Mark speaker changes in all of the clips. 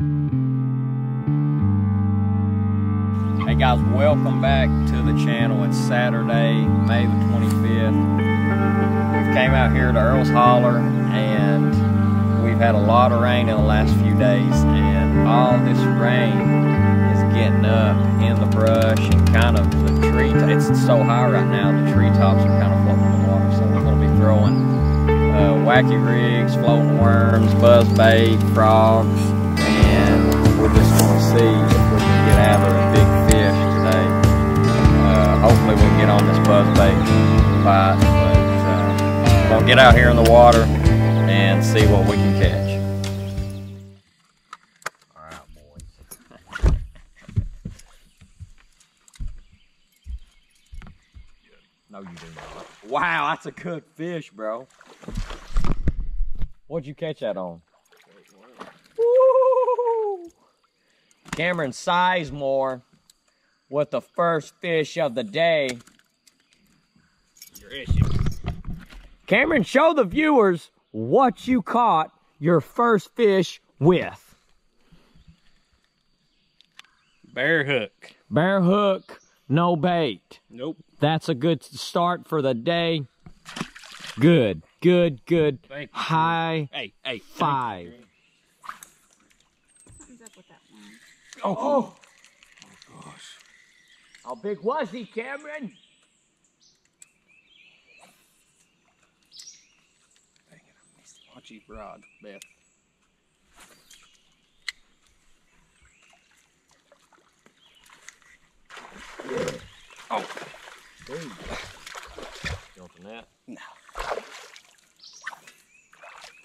Speaker 1: Hey guys, welcome back to the channel. It's Saturday, May the 25th. We came out here to Earl's Holler and we've had a lot of rain in the last few days and all this rain is getting up in the brush and kind of the tree, it's so high right now, the treetops are kind of floating in the water. So we're gonna be throwing uh, wacky rigs, floating worms, buzz bait, frogs, we're just gonna see if we can get after a big fish today. Uh, hopefully we can get on this buzz bait bite, but uh, we're gonna get out here in the water and see what we can catch. No, you do not. Wow, that's a good fish, bro. What'd you catch that on? Cameron Sizemore with the first fish of the day.
Speaker 2: Your issue.
Speaker 1: Cameron, show the viewers what you caught your first fish with.
Speaker 2: Bare hook.
Speaker 1: Bare hook, no bait.
Speaker 2: Nope.
Speaker 1: That's a good start for the day. Good, good, good.
Speaker 2: Thank you.
Speaker 1: High
Speaker 2: Hey, hey.
Speaker 1: five.
Speaker 3: Something's up with that one.
Speaker 1: Oh, oh. oh. gosh. How big was he, Cameron?
Speaker 2: Dang it, I missed my cheap rod, Beth. Oh,
Speaker 1: Jumping that.
Speaker 2: no.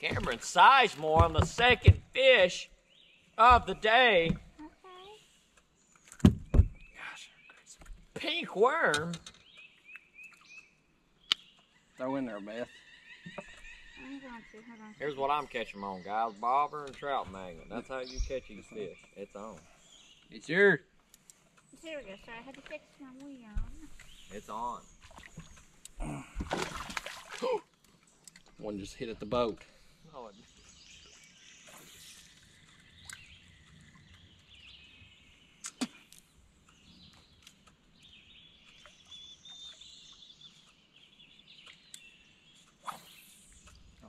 Speaker 1: Cameron Sizemore on the second fish of the day.
Speaker 3: Okay.
Speaker 2: Gosh,
Speaker 1: Pink worm.
Speaker 2: throw in there, Beth.
Speaker 3: I'm going to. Hold on.
Speaker 1: Here's what I'm catching 'em on, guys. Bobber and trout magnet. That's how you catch these fish. It's on.
Speaker 2: It's your.
Speaker 3: Here we go. Sorry, I had to fix my wheel.
Speaker 1: It's on.
Speaker 2: One just hit at the boat.
Speaker 1: Oh, it-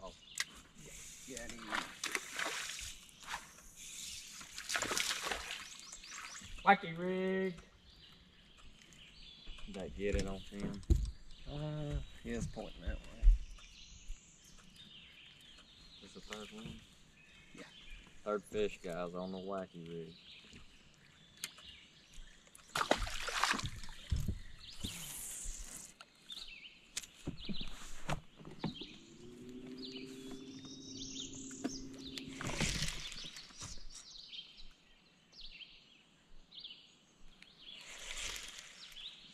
Speaker 2: Oh. Yeah, it
Speaker 1: Wacky rig. Did I get it on him?
Speaker 2: Uh, he is pointing that way.
Speaker 1: This the third one?
Speaker 2: Yeah.
Speaker 1: Third fish, guys, on the wacky rig.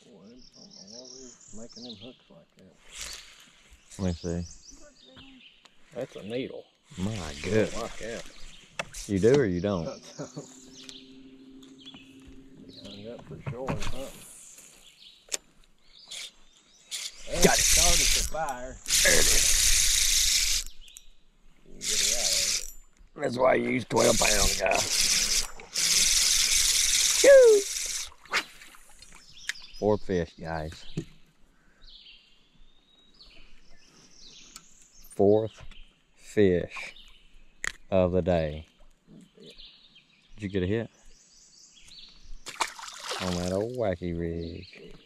Speaker 2: Boy, I don't know why them hooks like that.
Speaker 1: Let me see.
Speaker 2: That's a needle.
Speaker 1: My
Speaker 2: Like that.
Speaker 1: You do or you don't?
Speaker 2: Hung up for sure something.
Speaker 1: Got it.
Speaker 2: Started the fire.
Speaker 1: There it is.
Speaker 2: You get it out of it.
Speaker 1: That's why you use 12 pounds, guys. Four fish, guys. Fourth fish of the day. Did you get a hit? On that old wacky rig.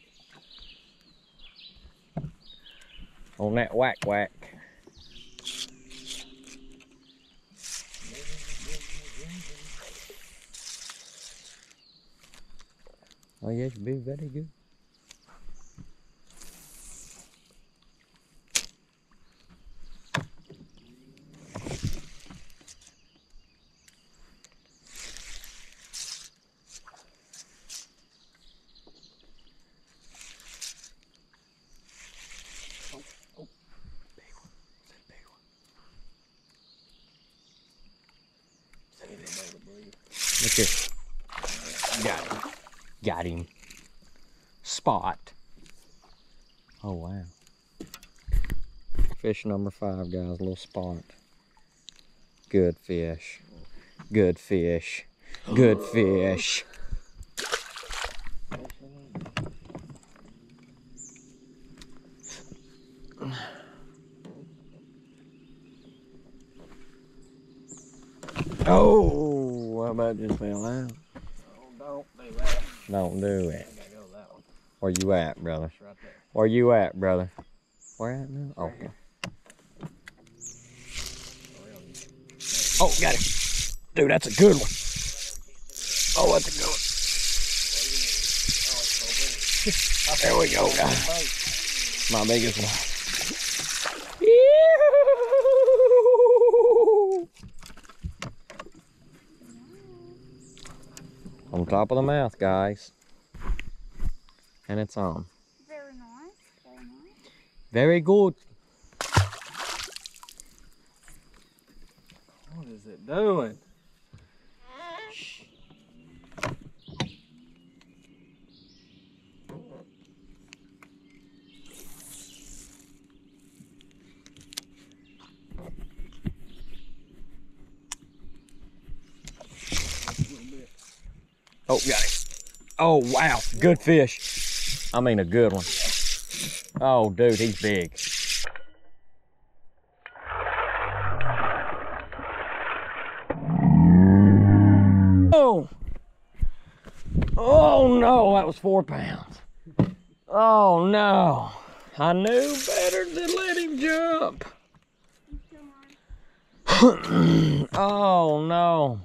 Speaker 1: On that whack whack. Oh yes, be very good. Look Got him. Got him. Spot. Oh wow. Fish number five, guys. Little spot. Good fish. Good fish. Good fish. Oh, just fell out?
Speaker 2: Oh, don't do that.
Speaker 1: Don't do it.
Speaker 2: I gotta go that one.
Speaker 1: Where you at, brother?
Speaker 2: Right there.
Speaker 1: Where you at, brother? Where at now? Okay. Oh, got it. Dude, that's a good one. Oh, that's a good one. Oh, there we go, guys. My biggest one. Ew. On top of the mouth, guys. And it's on.
Speaker 3: Very nice. Very nice.
Speaker 1: Very good.
Speaker 2: What is it doing?
Speaker 1: Oh, got it. Oh, wow. Good fish. I mean, a good one. Oh, dude, he's big. Oh. Oh, no. That was four pounds. Oh, no. I knew better than let him jump.
Speaker 3: You still on?
Speaker 1: Oh, no.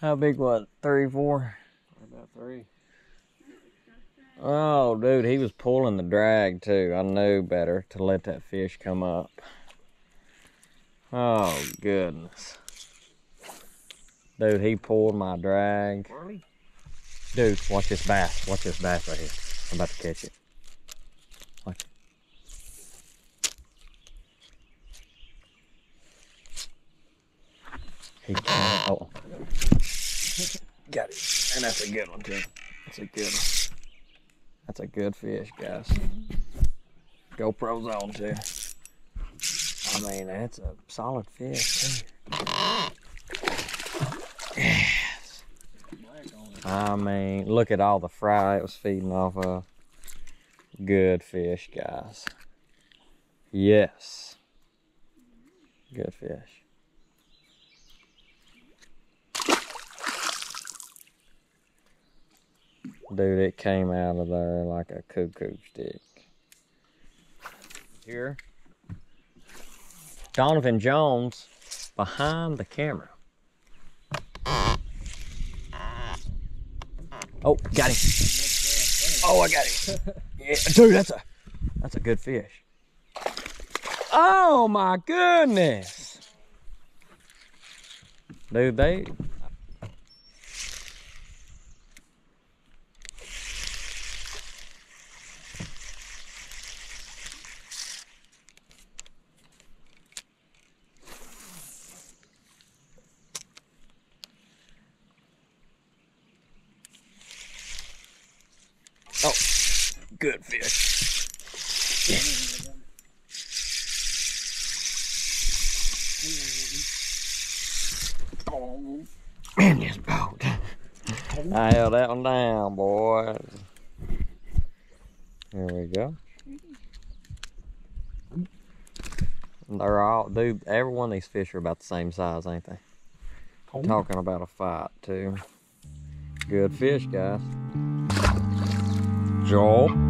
Speaker 1: How big was it? Three, four?
Speaker 2: About three.
Speaker 1: Oh, dude, he was pulling the drag too. I knew better to let that fish come up. Oh, goodness. Dude, he pulled my drag. Dude, watch this bass. Watch this bass right here. I'm about to catch it. Watch. He. Oh. And that's a good one, too. That's a good one. That's a good fish, guys. GoPro's on, too. I mean, that's a solid fish, too. Yes. I mean, look at all the fry it was feeding off of. Good fish, guys. Yes. Good fish. Dude, it came out of there like a cuckoo stick. Here. Donovan Jones behind the camera. Oh, got him. Oh, I got him. Yeah, dude, that's a that's a good fish. Oh my goodness. Dude, they Oh, good fish. In this boat. I held that one down, boy. There we go. They're all, dude, every one of these fish are about the same size, ain't they? Talking about a fight, too. Good fish, guys. Joel.